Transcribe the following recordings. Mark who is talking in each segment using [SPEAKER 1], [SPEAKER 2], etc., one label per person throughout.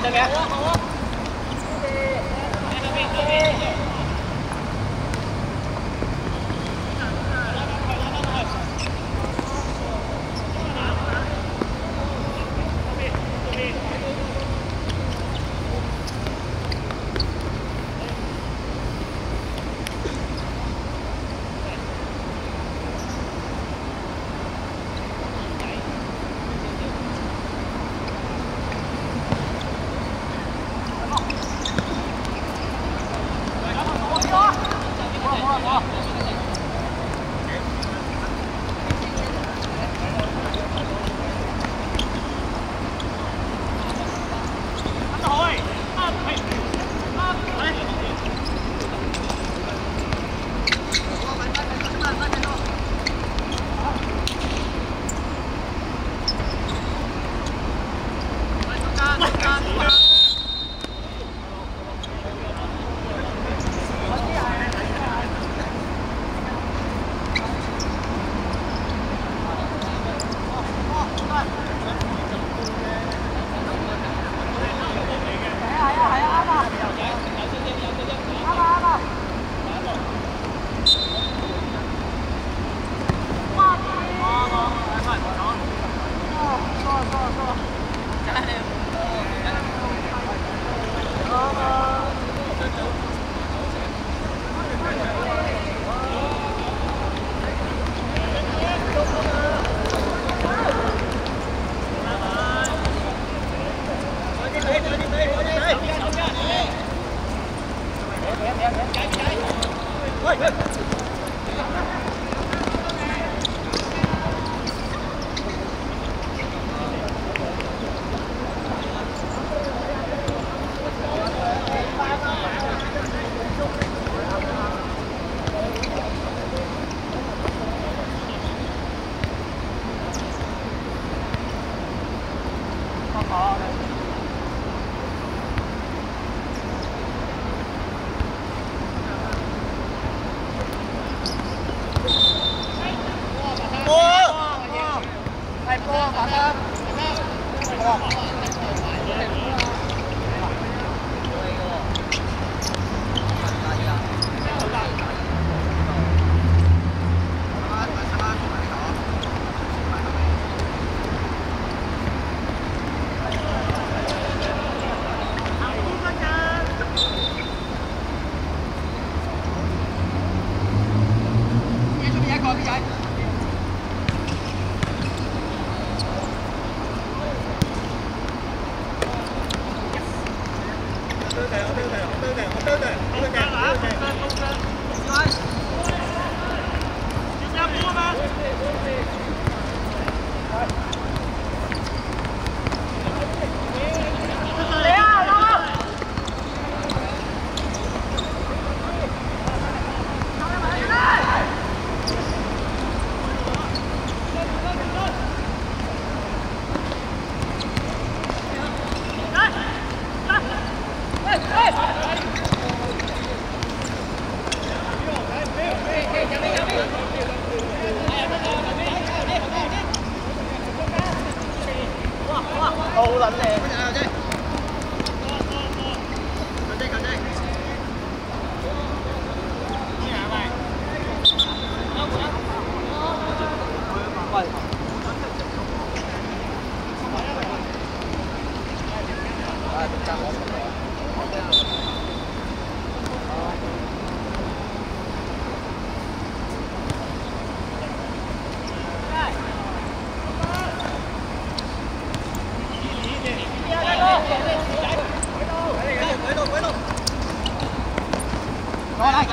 [SPEAKER 1] 好啊。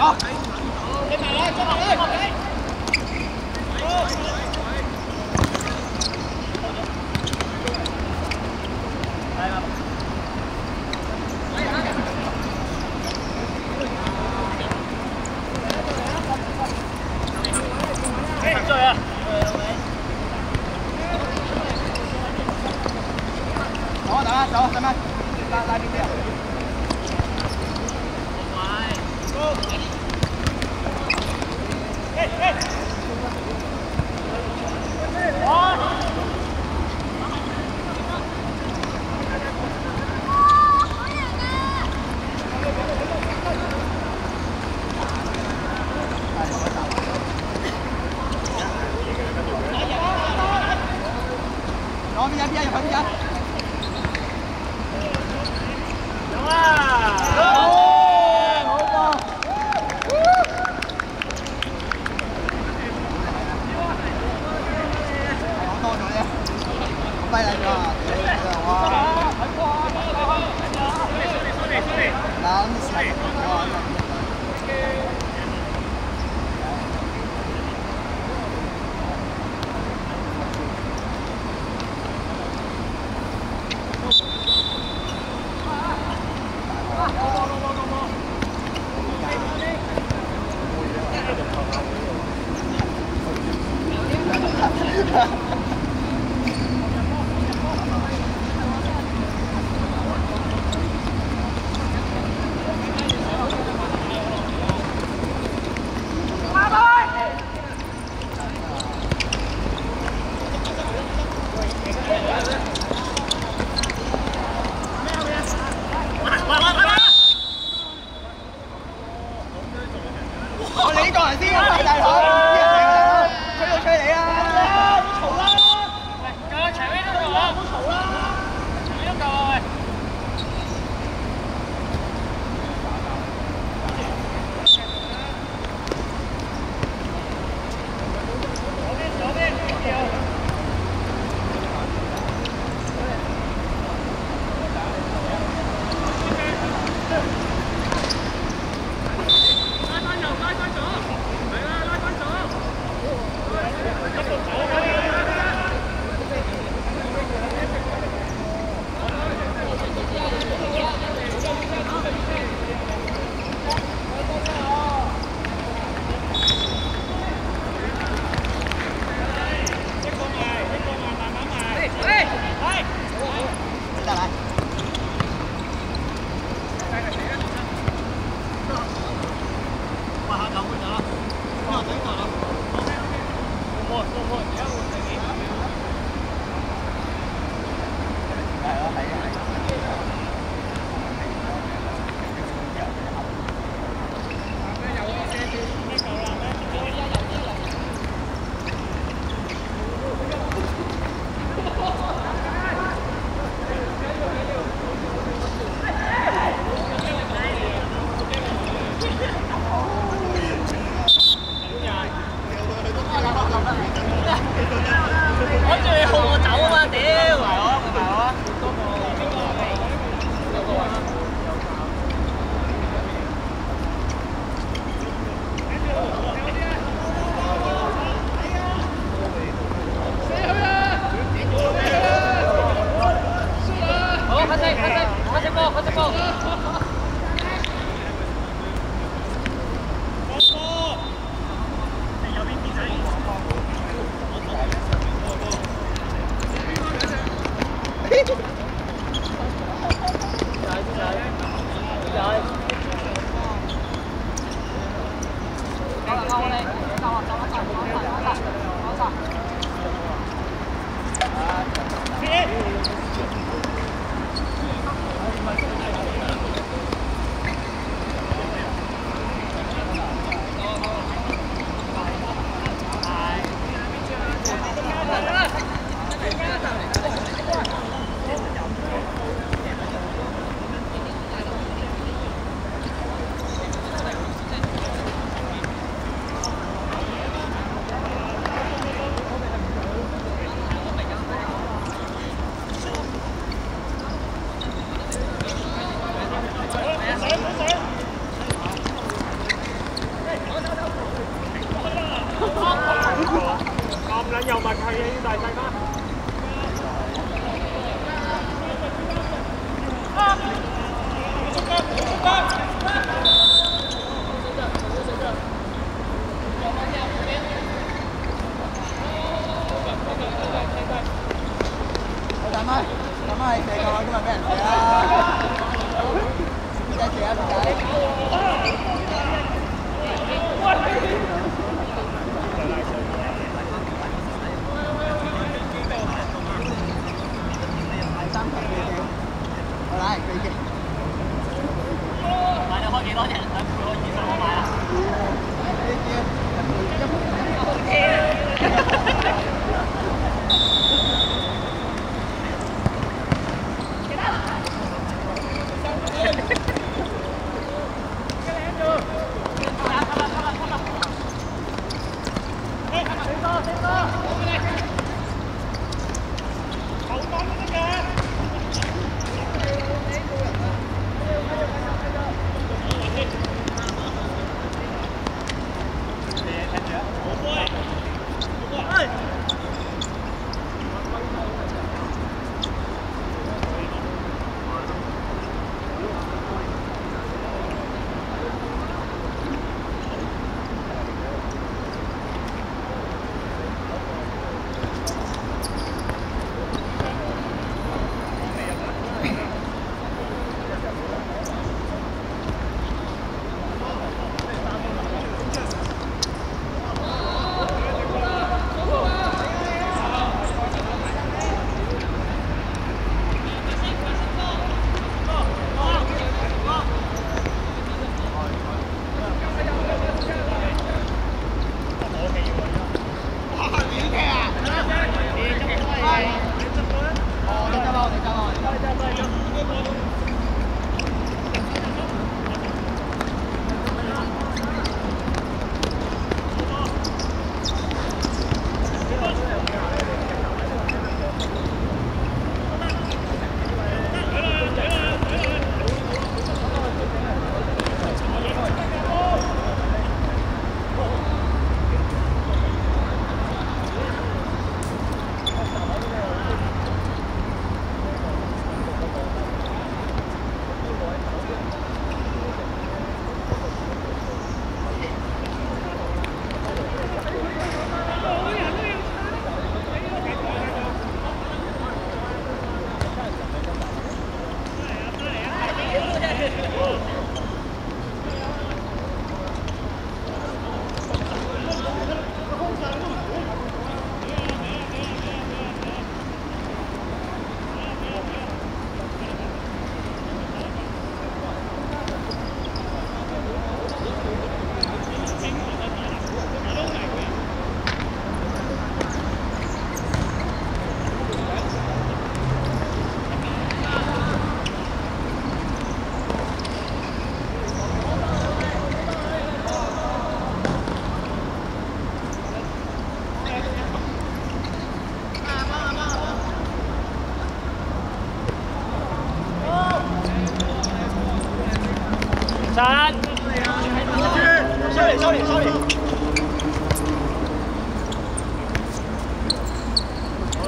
[SPEAKER 1] 好，先跑来，先跑来。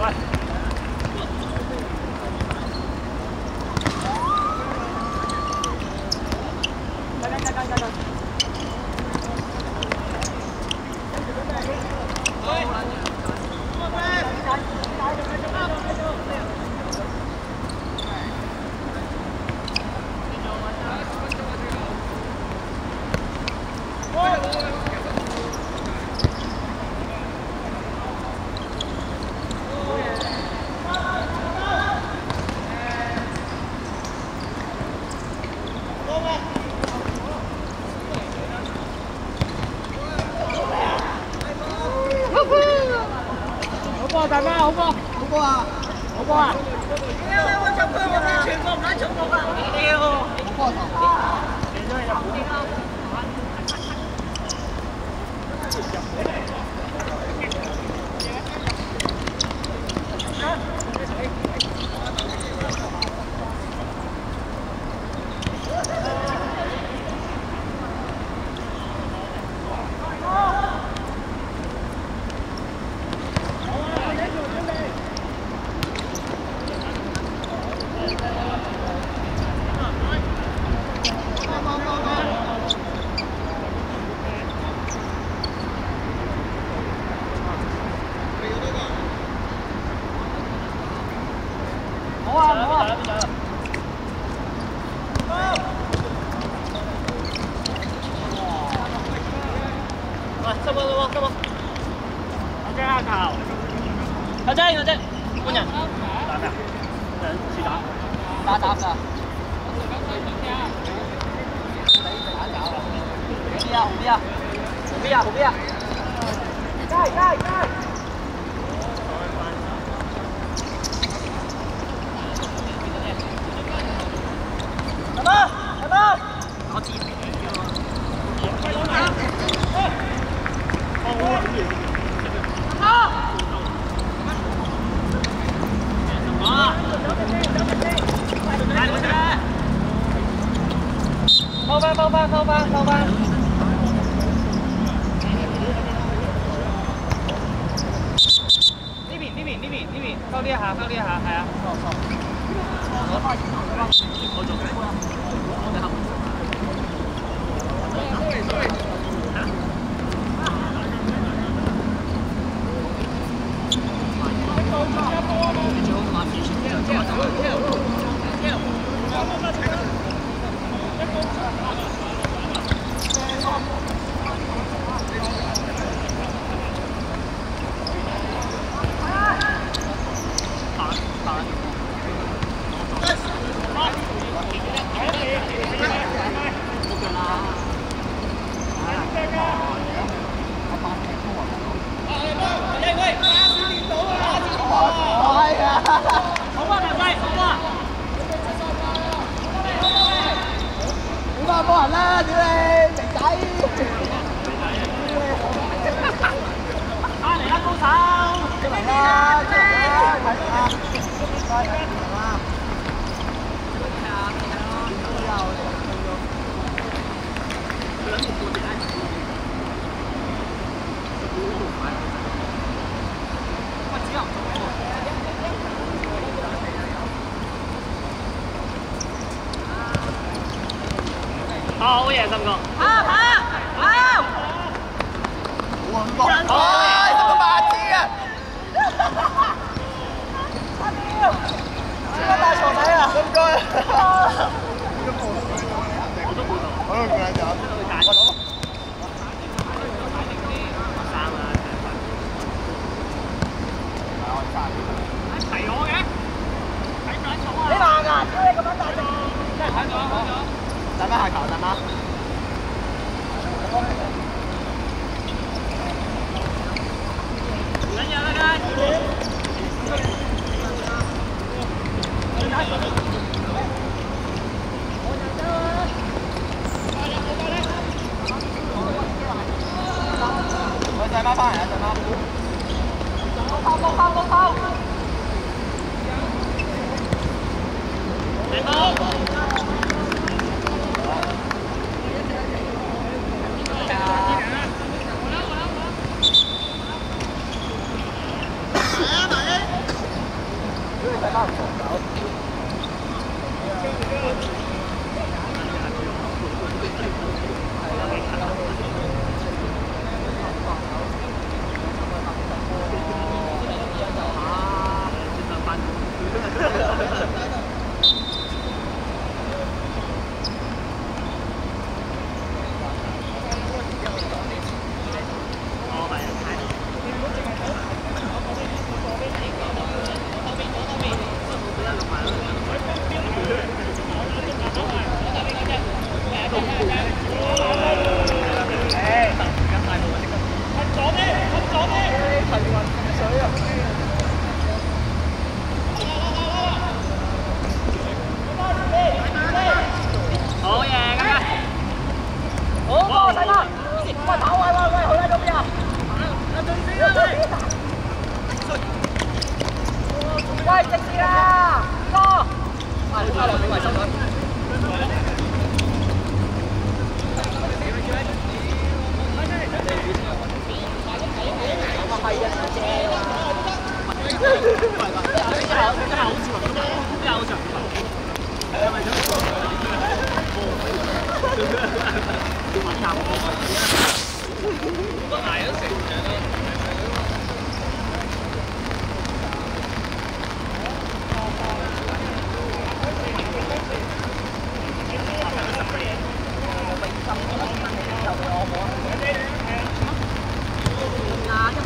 [SPEAKER 1] Bye. 好大家，好波，好波啊，好波啊！屌，我中波，我係全國唔使中波好好吧，好吧，好吧。三哥。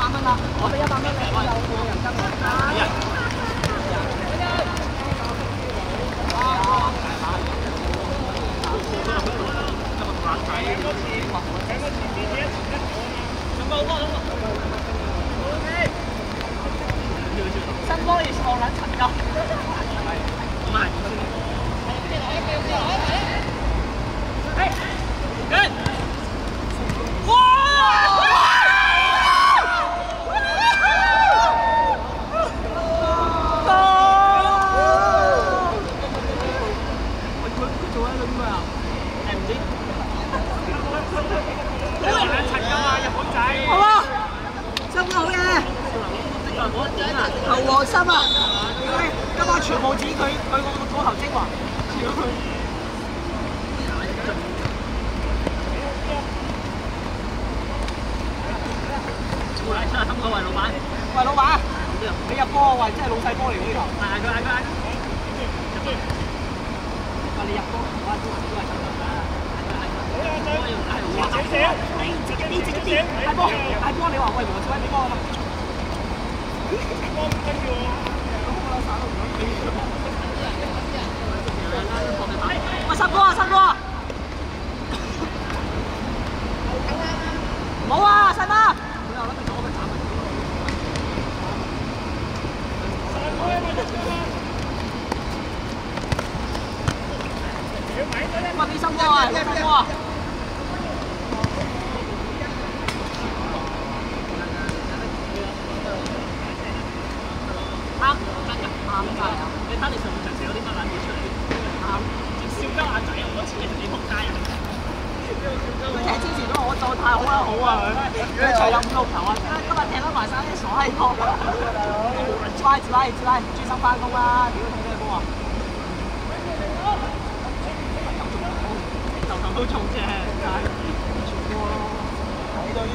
[SPEAKER 1] 百蚊啦，我俾一百蚊你，我有個人跟我。新波要坐兩層㗎，唔係。內心啊！今晚全部指佢佢個肚頭精華。超佢。冇老板，係老闆。你入波啊！喂，真系老细波嚟嘅。係，佢嚟，佢嚟。你入波。好啊，姐。你自己掂，自己掂。大哥，大哥，你話喂，我做緊邊個啊？我擦罗，擦罗！冇 啊，擦罗！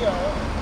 [SPEAKER 1] 没有